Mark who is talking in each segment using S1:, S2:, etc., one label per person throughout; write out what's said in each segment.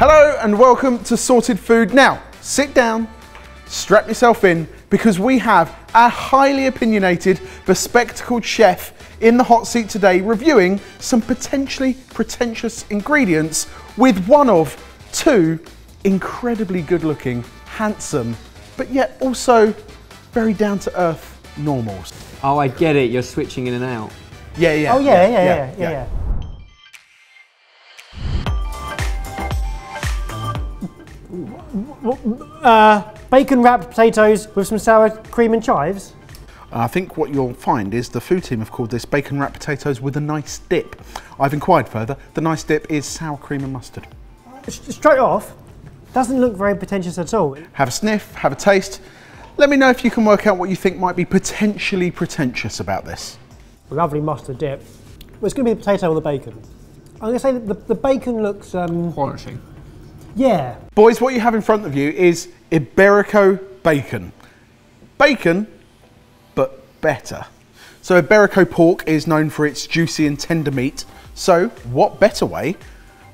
S1: Hello and welcome to Sorted Food. Now, sit down, strap yourself in, because we have a highly opinionated, bespectacled chef in the hot seat today reviewing some potentially pretentious ingredients with one of two incredibly good looking, handsome, but yet also very down to earth normals.
S2: Oh, I get it. You're switching in and out.
S1: Yeah, yeah.
S3: Oh yeah, yeah, yeah, yeah, yeah. Uh, bacon wrapped potatoes with some sour cream and chives.
S1: I think what you'll find is the food team have called this bacon wrapped potatoes with a nice dip. I've inquired further. The nice dip is sour cream and mustard.
S3: Straight off, doesn't look very pretentious at all.
S1: Have a sniff, have a taste. Let me know if you can work out what you think might be potentially pretentious about this.
S3: Lovely mustard dip. Well, it's going to be the potato or the bacon. I'm going to say that the, the bacon looks, um,
S2: Quality.
S3: Yeah,
S1: Boys, what you have in front of you is Iberico bacon. Bacon, but better. So Iberico pork is known for its juicy and tender meat. So what better way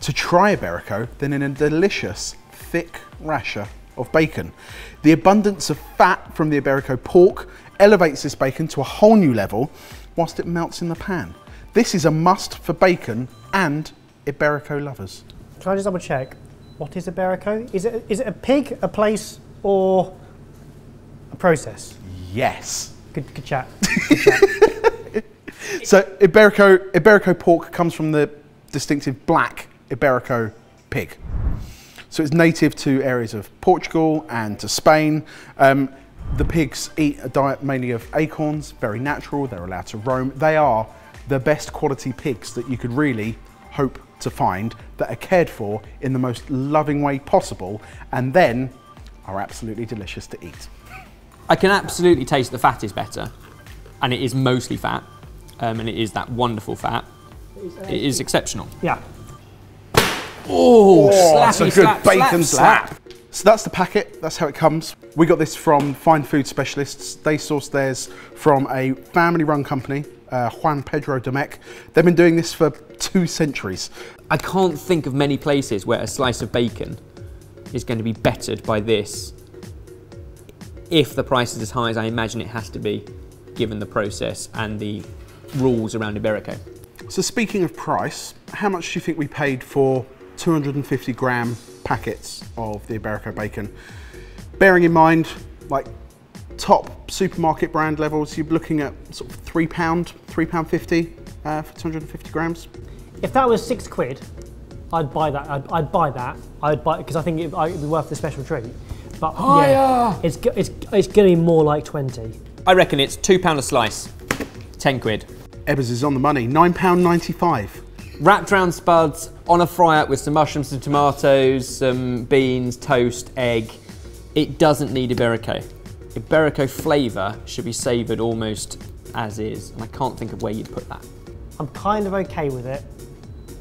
S1: to try Iberico than in a delicious, thick rasher of bacon? The abundance of fat from the Iberico pork elevates this bacon to a whole new level whilst it melts in the pan. This is a must for bacon and Iberico lovers.
S3: Can I just double check? What is a Iberico? Is it, is it a pig, a place, or a process?
S1: Yes.
S3: Good, good chat.
S1: So Iberico, Iberico pork comes from the distinctive black Iberico pig. So it's native to areas of Portugal and to Spain. Um, the pigs eat a diet mainly of acorns, very natural, they're allowed to roam. They are the best quality pigs that you could really hope to find that are cared for in the most loving way possible and then are absolutely delicious to eat.
S2: I can absolutely taste the fat is better, and it is mostly fat, um, and it is that wonderful fat. It is exceptional.
S3: yeah.
S2: Oh,
S1: that's a good
S2: slap,
S1: bacon
S2: slap,
S1: slap. So that's the packet, that's how it comes. We got this from Fine Food Specialists. They sourced theirs from a family run company, uh, Juan Pedro Domecq. They've been doing this for two centuries.
S2: I can't think of many places where a slice of bacon is going to be bettered by this. If the price is as high as I imagine it has to be, given the process and the rules around Iberico.
S1: So speaking of price, how much do you think we paid for 250 gram packets of the Iberico bacon? Bearing in mind, like top supermarket brand levels, you're looking at sort of three pound, three pound fifty uh, for 250 grams.
S3: If that was six quid, I'd buy that. I'd, I'd buy that. I'd buy because I think it, it'd be worth the special treat. But yeah,
S2: Higher!
S3: it's it's it's going to be more like twenty.
S2: I reckon it's £2 a slice, 10 quid.
S1: Ebbers is on the money, nine pound 95.
S2: Wrapped round spuds on a fry fryer with some mushrooms, some tomatoes, some beans, toast, egg. It doesn't need Iberico. Iberico flavour should be savoured almost as is, and I can't think of where you'd put that.
S3: I'm kind of okay with it.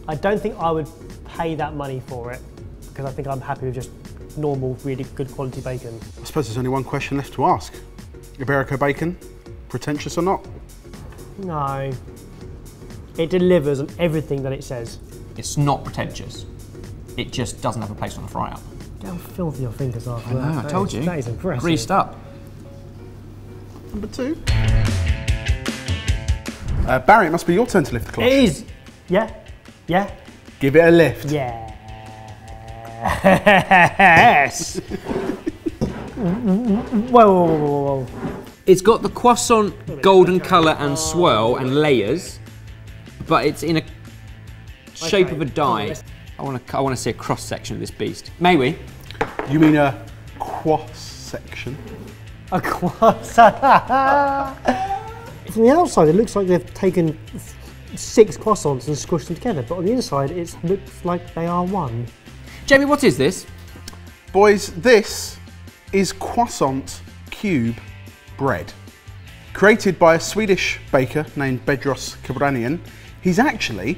S3: I don't think I would pay that money for it because I think I'm happy with just normal, really good quality bacon.
S1: I suppose there's only one question left to ask. Iberico bacon, pretentious or not?
S3: No, it delivers on everything that it says.
S2: It's not pretentious. It just doesn't have a place on the fryer.
S3: Look how filthy your fingers are. for
S2: I know,
S3: that.
S2: I told
S3: is-
S2: you.
S3: That is impressive.
S2: Greased up.
S1: Number two. Uh, Barry, it must be your turn to lift the cloth.
S3: It is. Yeah. Yeah.
S1: Give it a lift.
S3: Yes. whoa, whoa, whoa, whoa, whoa.
S2: It's got the croissant golden colour and swirl and layers, but it's in a shape of a die. I want to I want to see a cross section of this beast. May we?
S1: You mean a cross section?
S3: A croissant. From the outside, it looks like they've taken f- six croissants and squished them together, but on the inside, it looks like they are one.
S2: Jamie, what is this?
S1: Boys, this is croissant cube bread. Created by a Swedish baker named Bedros Kabranian, he's actually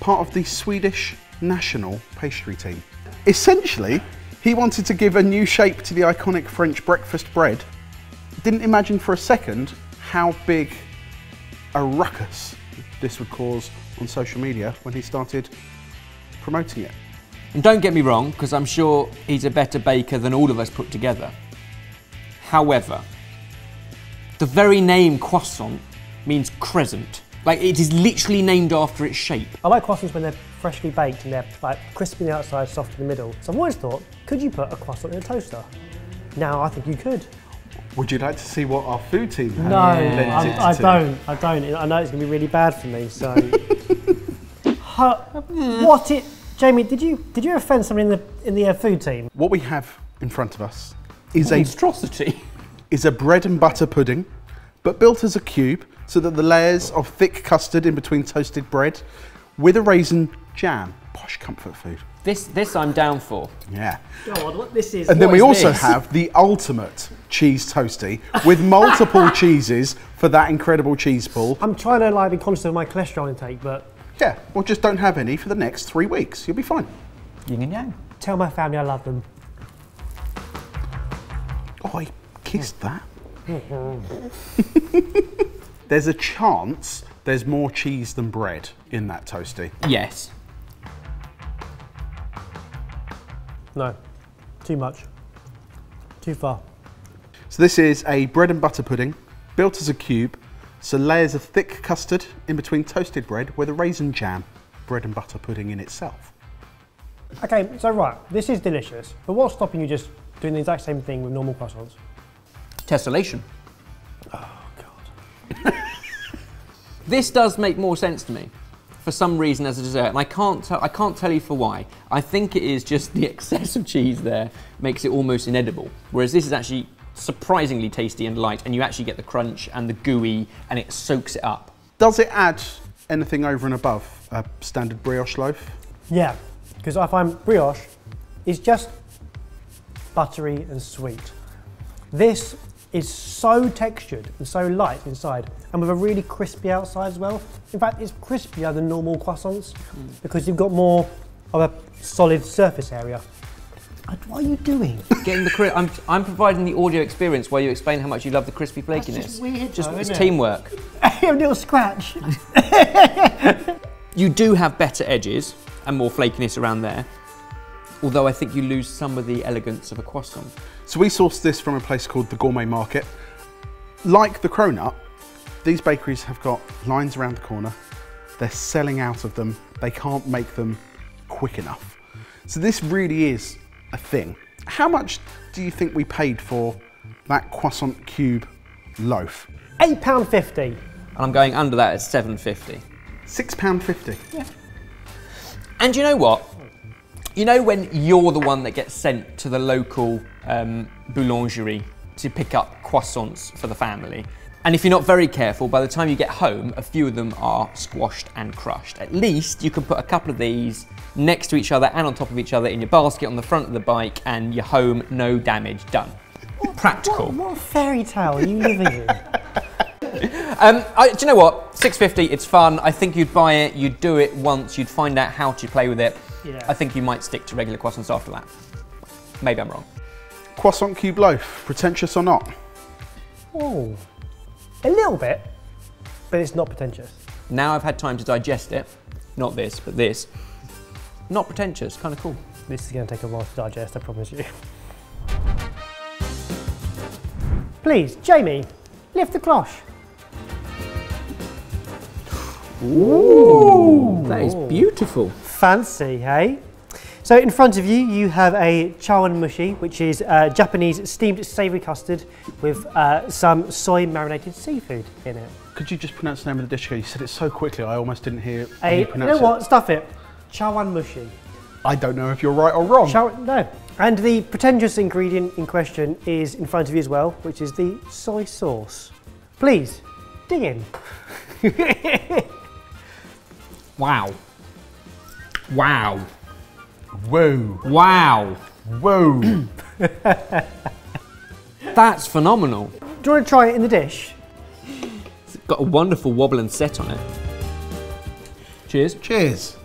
S1: part of the Swedish national pastry team. Essentially, he wanted to give a new shape to the iconic French breakfast bread. Didn't imagine for a second how big a ruckus this would cause on social media when he started promoting it.
S2: And don't get me wrong, because I'm sure he's a better baker than all of us put together. However, the very name croissant means crescent. Like it is literally named after its shape.
S3: I like croissants when they're freshly baked and they're like crispy on the outside, soft in the middle. So I've always thought, could you put a croissant in a toaster? Now I think you could.
S1: Would you like to see what our food team has
S3: No,
S1: lent
S3: I,
S1: it
S3: I don't. I don't. I know it's going to be really bad for me. So, Huh, what it, Jamie? Did you did you offend someone in the in the uh, food team?
S1: What we have in front of us is a
S2: Monstrosity.
S1: is a bread and butter pudding, but built as a cube so that the layers of thick custard in between toasted bread with a raisin jam. Posh comfort food.
S2: This, this I'm down for.
S1: Yeah.
S3: God, what this is?
S1: And then we also
S2: this?
S1: have the ultimate cheese toasty with multiple cheeses for that incredible cheese ball.
S3: I'm trying to like be conscious of my cholesterol intake, but
S1: Yeah, well, just don't have any for the next three weeks. You'll be fine.
S2: Yin and yang.
S3: tell my family I love them.
S1: Oh, I kissed hmm. that. Mm-hmm. there's a chance there's more cheese than bread in that toasty.
S2: Yes.
S3: No, too much. Too far.
S1: So this is a bread and butter pudding built as a cube, so layers of thick custard in between toasted bread with a raisin jam. Bread and butter pudding in itself.
S3: Okay, so right, this is delicious, but what's stopping you just doing the exact same thing with normal croissants?
S2: Tessellation.
S3: Oh God.
S2: This does make more sense to me for some reason as a dessert, and I can't I can't tell you for why. I think it is just the excess of cheese there makes it almost inedible, whereas this is actually surprisingly tasty and light, and you actually get the crunch and the gooey, and it soaks it up.
S1: Does it add anything over and above a standard brioche loaf?
S3: Yeah, because I find brioche is just buttery and sweet. This is so textured and so light inside, and with a really crispy outside as well. In fact, it's crispier than normal croissants because you've got more of a solid surface area. What are you doing?
S2: Getting the cri- I'm, I'm providing the audio experience while you explain how much you love the crispy flakiness.
S3: just weird
S2: Just
S3: though,
S2: it's teamwork.
S3: a little scratch.
S2: You do have better edges and more flakiness around there, although I think you lose some of the elegance of a croissant.
S1: So we sourced this from a place called the Gourmet Market. Like the Cronut, these bakeries have got lines around the corner. They're selling out of them. They can't make them quick enough. So this really is a thing. How much do you think we paid for that croissant cube loaf?
S3: £8.50.
S2: And I'm going under that at 750.
S1: £6.50. Yeah.
S2: And you know what? You know when you're the one that gets sent to the local um, boulangerie to pick up croissants for the family, and if you're not very careful, by the time you get home, a few of them are squashed and crushed. At least you can put a couple of these next to each other and on top of each other in your basket on the front of the bike, and you're home, no damage done. Practical.
S3: What fairy tale are you living in?
S2: Um, I, do you know what? 650, it's fun. I think you'd buy it, you'd do it once, you'd find out how to play with it.
S3: Yeah.
S2: I think you might stick to regular croissants after that. Maybe I'm wrong.
S1: Croissant cube loaf, pretentious or not?
S3: Oh, a little bit, but it's not pretentious.
S2: Now I've had time to digest it. Not this, but this. Not pretentious, kind of cool.
S3: This is going to take a while to digest, I promise you. Please, Jamie, lift the cloche.
S2: Ooh that is beautiful.
S3: Fancy, hey? So in front of you, you have a chawan mushi, which is uh, Japanese steamed savoury custard with uh, some soy marinated seafood in it.
S1: Could you just pronounce the name of the dish again? You said it so quickly, I almost didn't hear
S3: A,
S1: you
S3: you
S1: pronounce
S3: know
S1: it.
S3: what? Stuff it. Chawan mushi.
S1: I don't know if you're right or wrong.
S3: No. And the pretentious ingredient in question is in front of you as well, which is the soy sauce. Please, dig in.
S2: Wow. Wow.
S1: Whoa,
S2: Wow.
S1: whoa.
S2: That's phenomenal.
S3: Do you want to try it in the dish?
S2: It's got a wonderful wobble and set on it. Cheers.
S1: Cheers.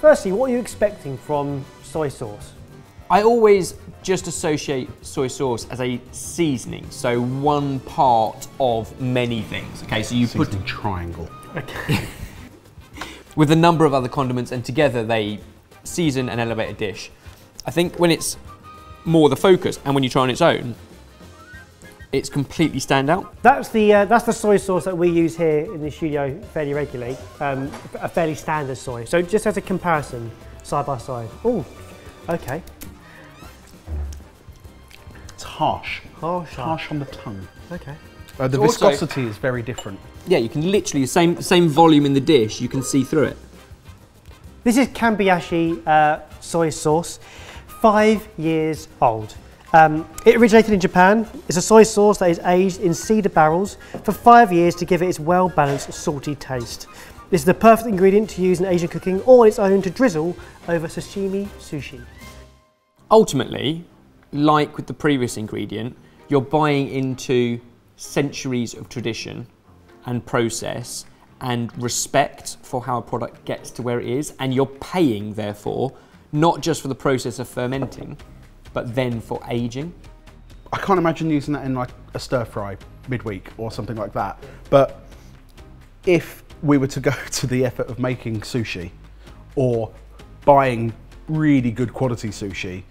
S3: Firstly, what are you expecting from soy sauce?
S2: I always just associate soy sauce as a seasoning, so one part of many things. Okay, so you put
S1: Seasoning triangle.
S2: with a number of other condiments, and together they season and elevate a dish. I think when it's more the focus, and when you try on its own, it's completely stand out.
S3: That's the uh, that's the soy sauce that we use here in the studio fairly regularly. Um, a fairly standard soy. So just as a comparison, side by side. Oh, okay.
S1: It's harsh.
S3: Harsh.
S1: Harsh on the tongue.
S3: Okay.
S1: Uh, the
S2: Also-
S1: viscosity is very different.
S2: Yeah, you can literally the same same volume in the dish, you can see through it.
S3: This is Kamebishi uh, soy sauce, five years old. Um, it originated in Japan. It's a soy sauce that is aged in cedar barrels for five years to give it its well balanced salty taste. This is the perfect ingredient to use in Asian cooking or on its own to drizzle over sashimi sushi.
S2: ultimately, like with the previous ingredient, you're buying into centuries of tradition and process and respect for how a product gets to where it is, and you're paying, therefore, not just for the process of fermenting, but then for aging.
S1: I can't imagine using that in like a stir fry midweek or something like that. But if we were to go to the effort of making sushi or buying really good quality sushi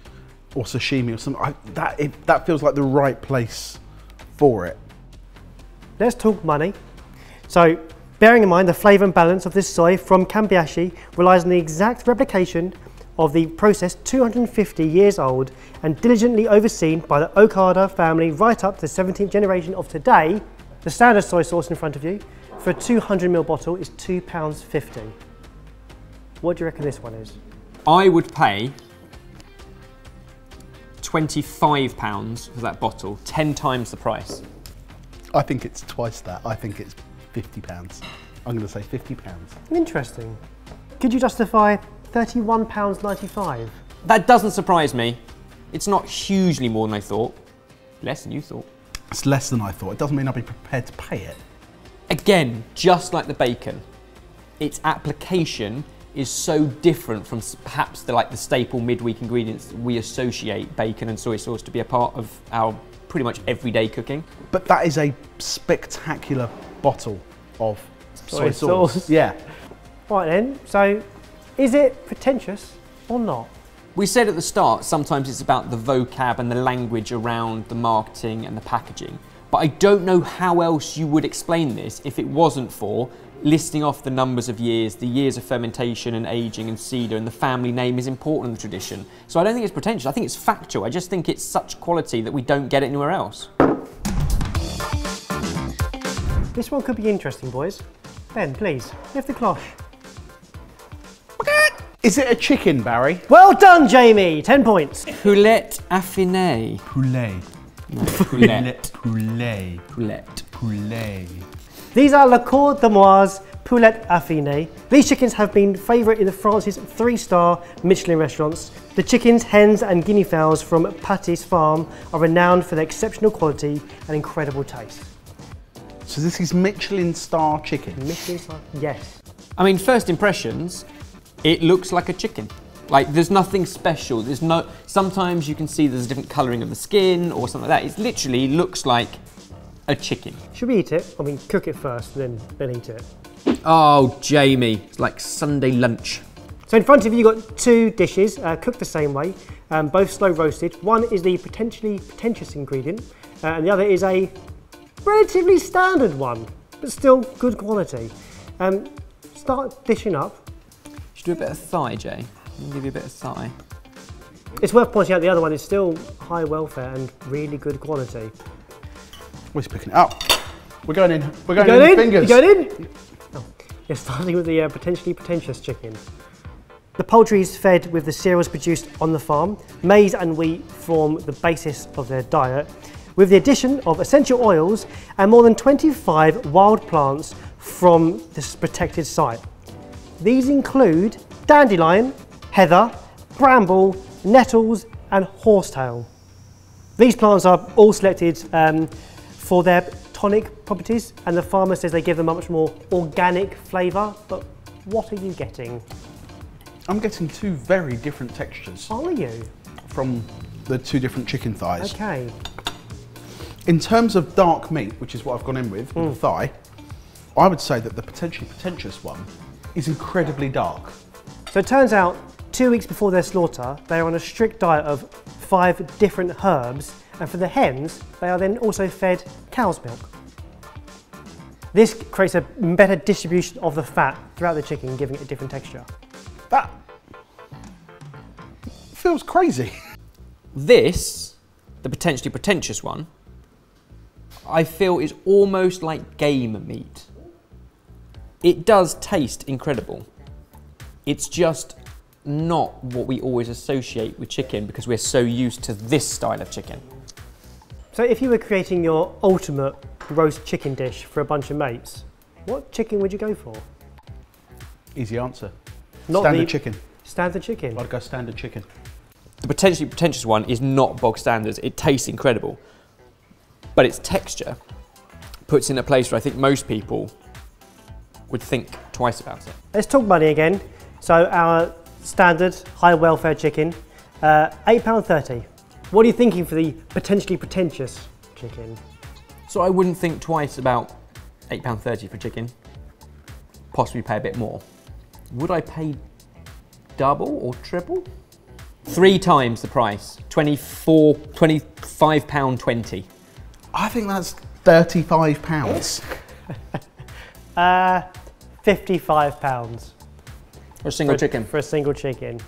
S1: or sashimi or something, I, that it, that feels like the right place for it.
S3: Let's talk money. So, bearing in mind the flavour and balance of this soy from Kamebishi relies on the exact replication of the process 250 years old and diligently overseen by the Okada family right up to the 17th generation of today. The standard soy sauce in front of you for a 200ml bottle is £2.50. What do you reckon this one is?
S2: I would pay £25 for that bottle, 10 times the price.
S1: I think it's twice that. I think it's fifty pounds. I'm going to say fifty pounds.
S3: Interesting. Could you justify £31.95?
S2: That doesn't surprise me. It's not hugely more than I thought. Less than you thought.
S1: It's less than I thought. It doesn't mean I'll be prepared to pay it.
S2: Again, just like the bacon, its application is so different from perhaps the like the staple midweek ingredients that we associate bacon and soy sauce to be a part of our pretty much everyday cooking.
S1: But that is a spectacular bottle of soy,
S3: Soy
S1: sauce.
S3: sauce.
S1: Yeah.
S3: Right then, so is it pretentious or not?
S2: We said at the start, sometimes it's about the vocab and the language around the marketing and the packaging. But I don't know how else you would explain this if it wasn't for listing off the numbers of years, the years of fermentation and aging and cedar, and the family name is important in the tradition. So I don't think it's pretentious, I think it's factual. I just think it's such quality that we don't get it anywhere else.
S3: This one could be interesting, boys. Ben, please, lift the cloth.
S1: Is it a chicken, Barry?
S3: Well done, Jamie. 10 points.
S2: Poulet affiné.
S4: Poulet.
S2: Poulet.
S4: Poulet.
S2: Poulet.
S4: Poulet.
S3: These are Le Cour d'Armoise Poulet Affiné. These chickens have been favourite in the France's three-star Michelin restaurants. The chickens, hens and guinea fowls from Patty's farm are renowned for their exceptional quality and incredible taste.
S1: So this is Michelin star chicken.
S3: Michelin star? Yes.
S2: I mean, first impressions, it looks like a chicken. Like there's nothing special. There's no. Sometimes you can see there's a different colouring of the skin or something like that. It literally looks like a chicken.
S3: Should we eat it? I mean, cook it first, then, then eat it.
S2: Oh, Jamie, it's like Sunday lunch.
S3: So in front of you, you've got two dishes uh, cooked the same way, um, both slow roasted. One is the potentially pretentious ingredient, uh, and the other is a relatively standard one, but still good quality. Um, start dishing up.
S2: Should do a bit of thigh, Jay. I'll give you a bit of thigh.
S3: It's worth pointing out the other one is still high welfare and really good quality.
S1: Where's picking it up? We're going in. We're going,
S3: going
S1: in.
S3: in?
S1: Fingers.
S3: You going in? Oh, you're starting with the uh, potentially pretentious chicken. The poultry is fed with the cereals produced on the farm. Maize and wheat form the basis of their diet, with the addition of essential oils and more than 25 wild plants from this protected site. These include dandelion, heather, bramble, nettles, and horsetail. These plants are all selected um, for their tonic properties, and the farmer says they give them a much more organic flavour. But what are you getting?
S1: I'm getting two very different textures
S3: Are you?
S1: from the two different chicken thighs.
S3: Okay.
S1: In terms of dark meat, which is what I've gone in with, with the mm. thigh, I would say that the potentially pretentious one is incredibly dark.
S3: So it turns out, two weeks before their slaughter, they are on a strict diet of five different herbs, and for the hens, they are then also fed cow's milk. This creates a better distribution of the fat throughout the chicken, giving it a different texture.
S1: That feels crazy.
S2: This, the potentially pretentious one, I feel is almost like game meat. It does taste incredible. It's just not what we always associate with chicken because we're so used to this style of chicken.
S3: So if you were creating your ultimate roast chicken dish for a bunch of mates, what chicken would you go for?
S1: Easy answer.
S3: Not
S1: standard
S3: the-
S1: chicken.
S3: Standard chicken.
S1: I'd go standard chicken.
S2: The potentially pretentious one is not bog standards. It tastes incredible, but its texture puts it in a place where I think most people would think twice about it.
S3: Let's talk money again. So our standard high welfare chicken, uh, £8.30. What are you thinking for the potentially pretentious chicken?
S2: So I wouldn't think twice about £8.30 for chicken, possibly pay a bit more. Would I pay double or triple? Three times the price, 24, 25 pound 20.
S1: I think that's thirty-five pounds.
S3: Uh, £55
S2: For a single
S3: for,
S2: chicken.
S3: for a single chicken.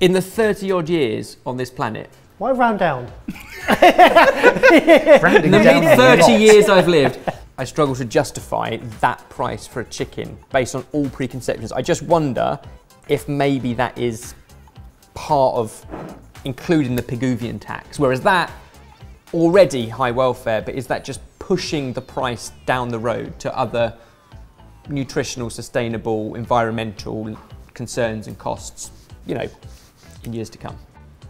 S2: In the 30 odd years on this planet,
S3: Why round down?
S2: in the mid 30 years I've lived, I struggle to justify that price for a chicken based on all preconceptions. I just wonder if maybe that is part of including the Pigouvian tax, whereas that already high welfare, but is that just pushing the price down the road to other nutritional, sustainable, environmental concerns and costs, you know, in years to come?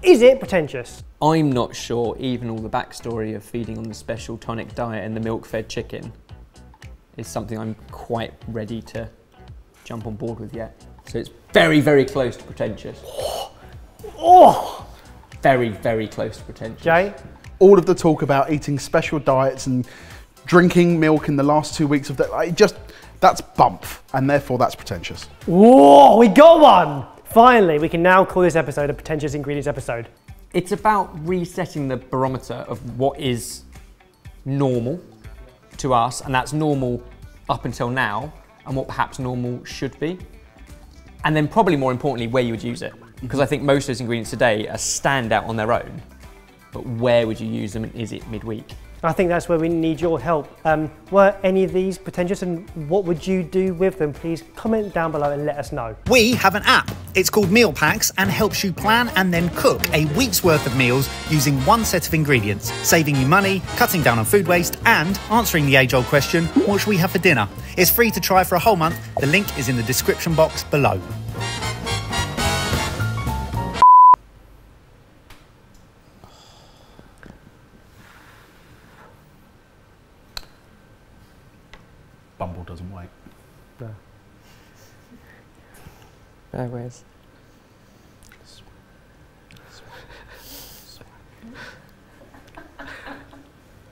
S3: Is it pretentious?
S2: I'm not sure even all the backstory of feeding on the special tonic diet and the milk fed chicken is something I'm quite ready to jump on board with yet. So it's very, very close to pretentious.
S3: Oh,
S2: Very, very close to pretentious.
S3: Jay,
S1: All of the talk about eating special diets and drinking milk in the last two weeks of that, I just that's bump, and therefore that's pretentious.
S3: whoa, we got one! Finally, we can now call this episode a pretentious ingredients episode.
S2: It's about resetting the barometer of what is normal to us, and that's normal up until now, and what perhaps normal should be. And then, probably more importantly, where you would use it. Mm-hmm. Because I think most of those ingredients today are standout on their own, but where would you use them, and is it midweek?
S3: I think that's where we need your help. Um, were any of these pretentious and what would you do with them? Please comment down below and let us know.
S4: We have an app. It's called Meal Packs and helps you plan and then cook a week's worth of meals using one set of ingredients, saving you money, cutting down on food waste, and answering the age old question what should we have for dinner? It's free to try for a whole month. The link is in the description box below.
S2: Fairways.